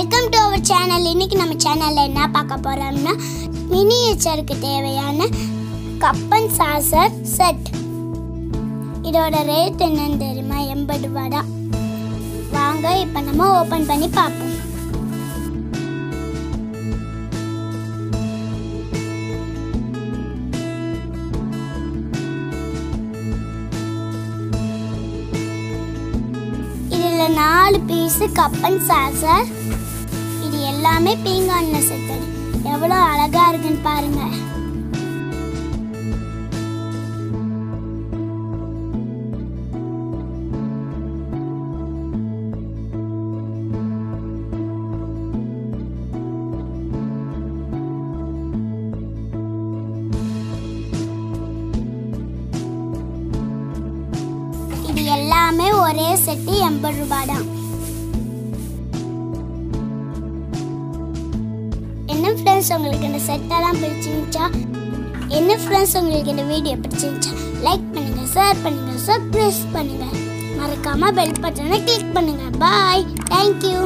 Welcome to our channel இன்னைக்கு நம்ம சேனலில் என்ன பார்க்க போகிறோம்னா மினியேச்சருக்கு தேவையான கப்பன் சாசர் செட் இதோட ரேட் என்னன்னு தெரியுமா? எண்பது ரூபா தான். வாங்க இப்போ நம்ம ஓப்பன் பண்ணி பார்ப்போம். இதில் நாலு பீஸு கப்பன் சாசர் எல்லாமே பீங்கான்ல செட்டது எவ்வளோ அழகா இருக்குன்னு பாருங்க. இது எல்லாமே ஒரே செட்டு எண்பது ரூபாய் தான். என்ன ஃப்ரெண்ட்ஸ் உங்களுக்கு இந்த செட்டெல்லாம் பிடிச்சிருந்துச்சா? என்ன ஃப்ரெண்ட்ஸ் உங்களுக்கு இந்த வீடியோ பிடிச்சிருந்துச்சா? லைக் பண்ணுங்க ஷேர் பண்ணுங்கள் சப்ஸ்கிரைப் பண்ணுங்கள் மறக்காமல் பெல் பட்டனை கிளிக் பண்ணுங்கள் பாய் தேங்க்யூ